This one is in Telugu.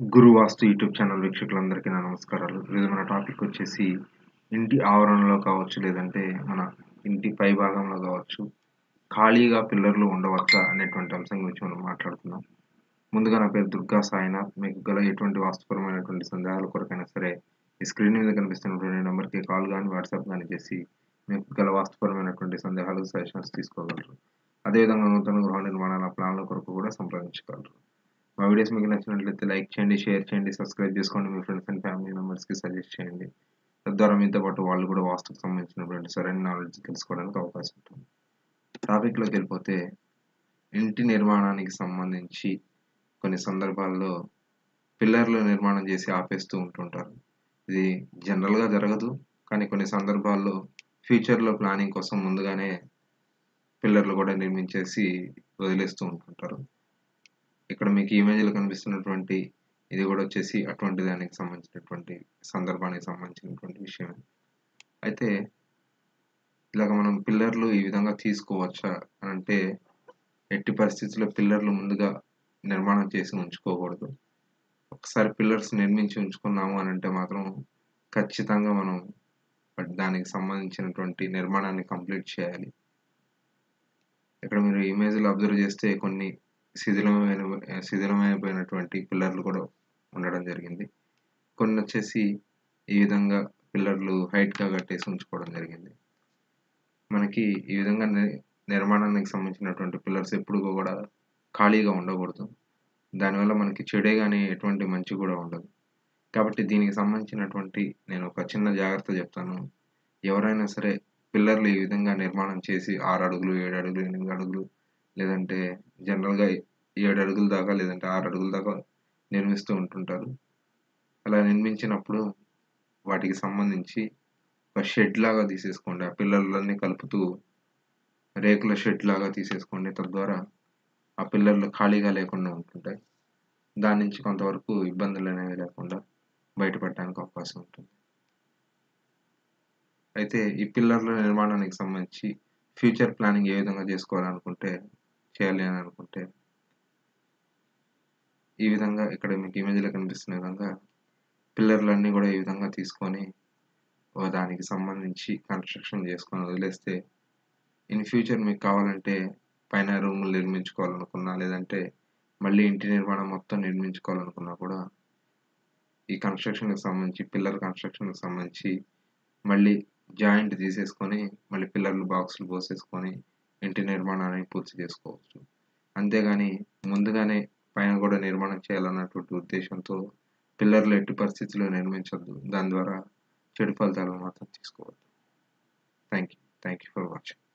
గురు వాస్తు యూట్యూబ్ ఛానల్ వీక్షకులందరికీ నా నమస్కారాలు. ఈరోజు మన టాపిక్ వచ్చేసి ఇంటి ఆవరణలో కావచ్చు లేదంటే మన ఇంటి పై భాగంలో కావచ్చు ఖాళీగా పిల్లర్లు ఉండవచ్చా అనేటువంటి అంశం గురించి మనం మాట్లాడుకుందాం. ముందుగా నా పేరు దుర్గా సాయినాథ్. మీకు గల ఎటువంటి వాస్తుపరమైనటువంటి సందేహాల కొరకైనా సరే ఈ స్క్రీన్ మీద కనిపిస్తున్నటువంటి నెంబర్కి కాల్ కానీ వాట్సాప్ కానీ చేసి మీకు గల వాస్తుపరమైనటువంటి సందేహాలు సజెషన్స్ తీసుకోగలరు. అదేవిధంగా నూతన గృహ నిర్మాణాల ప్లాన్ల కొరకు కూడా సంప్రదించగలరు. మా వీడియోస్ మీకు నచ్చినట్లయితే లైక్ చేయండి షేర్ చేయండి సబ్స్క్రైబ్ చేసుకోండి. మీ ఫ్రెండ్స్ అండ్ ఫ్యామిలీ మెంబర్స్కి సజెస్ట్ చేయండి. తద్వారా మీతో పాటు వాళ్ళు కూడా వాస్తుకు సంబంధించినటువంటి సరైన నాలెడ్జ్ తెలుసుకోవడానికి అవకాశం ఉంటుంది. టాపిక్లోకి వెళ్ళిపోతే ఇంటి నిర్మాణానికి సంబంధించి కొన్ని సందర్భాల్లో పిల్లర్లు నిర్మాణం చేసి ఆపేస్తూ ఉంటుంటారు. ఇది జనరల్గా జరగదు కానీ కొన్ని సందర్భాల్లో ఫ్యూచర్లో ప్లానింగ్ కోసం ముందుగానే పిల్లర్లు కూడా నిర్మించేసి వదిలేస్తూ ఉంటుంటారు. ఇక్కడ మీకు ఇమేజ్లో కనిపిస్తున్నటువంటి ఇది కూడా వచ్చేసి అటువంటి దానికి సంబంధించినటువంటి సందర్భానికి సంబంధించినటువంటి విషయం అయితే ఇలాగ మనం పిల్లర్లు ఈ విధంగా తీసుకోవచ్చా అని అంటే ఎట్టి పరిస్థితుల్లో పిల్లర్లు ముందుగా నిర్మాణం చేసి ఉంచుకోకూడదు. ఒకసారి పిల్లర్స్ నిర్మించి ఉంచుకున్నాము అని అంటే మాత్రం ఖచ్చితంగా మనం దానికి సంబంధించినటువంటి నిర్మాణాన్ని కంప్లీట్ చేయాలి. ఇక్కడ మీరు ఇమేజ్లో అబ్జర్వ్ చేస్తే కొన్ని శిథిలమైన శిథిలమైపోయినటువంటి పిల్లర్లు కూడా ఉండడం జరిగింది. కొన్ని వచ్చేసి ఈ విధంగా పిల్లర్లు హైట్గా కట్టేసి ఉంచుకోవడం జరిగింది. మనకి ఈ విధంగా నిర్మాణానికి సంబంధించినటువంటి పిల్లర్స్ ఎప్పుడు కూడా ఖాళీగా ఉండకూడదు. దానివల్ల మనకి చెడే కానీ ఎటువంటి మంచి కూడా ఉండదు. కాబట్టి దీనికి సంబంధించినటువంటి నేను ఒక చిన్న జాగ్రత్త చెప్తాను. ఎవరైనా సరే పిల్లర్లు ఈ విధంగా నిర్మాణం చేసి ఆరు అడుగులు ఏడు అడుగులు ఎనిమిది అడుగులు లేదంటే జనరల్గా ఏడు అడుగుల దాకా లేదంటే ఆరు అడుగుల దాకా నిర్మిస్తూ ఉంటుంటారు. అలా నిర్మించినప్పుడు వాటికి సంబంధించి ఒక షెడ్ లాగా తీసేసుకోండి. ఆ పిల్లర్లన్నీ కలుపుతూ రేకుల షెడ్ లాగా తీసేసుకోండి. తద్వారా ఆ పిల్లర్లు ఖాళీగా లేకుండా ఉంటుంటాయి. దాని నుంచి కొంతవరకు ఇబ్బందులు అనేవి లేకుండా బయటపడడానికి అవకాశం ఉంటుంది. అయితే ఈ పిల్లర్ల నిర్మాణానికి సంబంధించి ఫ్యూచర్ ప్లానింగ్ ఏ విధంగా చేసుకోవాలనుకుంటే చేయాలి అని అనుకుంటే ఈ విధంగా ఇక్కడ మీకు ఇమేజ్లో కనిపిస్తున్న విధంగా పిల్లర్లన్నీ కూడా ఈ విధంగా తీసుకొని దానికి సంబంధించి కన్స్ట్రక్షన్ చేసుకొని వదిలేస్తే ఇన్ ఫ్యూచర్ మీకు కావాలంటే పైన రూములు నిర్మించుకోవాలనుకున్నా లేదంటే మళ్ళీ ఇంటి నిర్మాణం మొత్తం నిర్మించుకోవాలనుకున్నా కూడా ఈ కన్స్ట్రక్షన్కి సంబంధించి పిల్లర్ కన్స్ట్రక్షన్కి సంబంధించి మళ్ళీ జాయింట్ తీసేసుకొని మళ్ళీ పిల్లర్లు బాక్సులు పోసేసుకొని ఇంటి నిర్మాణాన్ని పూర్తి చేసుకోవచ్చు. అంతేగాని ముందుగానే పైన కూడా నిర్మాణం చేయాలన్నటువంటి ఉద్దేశంతో పిల్లర్లు ఎట్టి పరిస్థితుల్లో నిర్మించవద్దు దాని ద్వారా చెడు ఫలితాలను మాత్రం తీసుకోవద్దు. Thank you thank you for watching